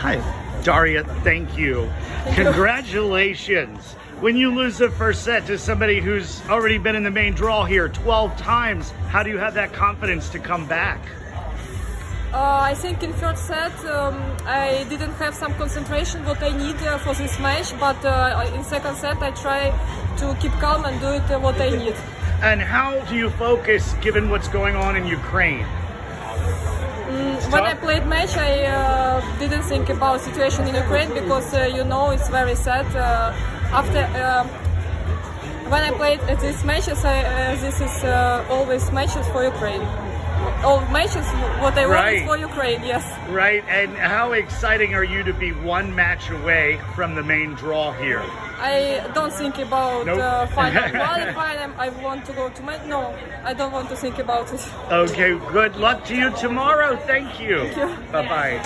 Hi, Daria. Thank you. Congratulations. When you lose the first set to somebody who's already been in the main draw here 12 times, how do you have that confidence to come back? Uh, I think in first set um, I didn't have some concentration what I need uh, for this match, but uh, in second set I try to keep calm and do it uh, what I need. And how do you focus given what's going on in Ukraine? Mm, when I played match, I uh, think about situation in Ukraine because uh, you know it's very sad. Uh, after when I played these matches, I, this is always matches for Ukraine all matches what I right. want for Ukraine, yes. Right, and how exciting are you to be one match away from the main draw here? I don't think about nope. uh, final qualifying. I want to go to my no. I don't want to think about it. Okay, good luck to you tomorrow. Thank you. Thank you. Bye bye.